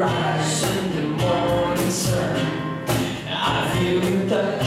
rise in the morning sun. I feel the